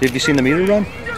Have you seen the meter run?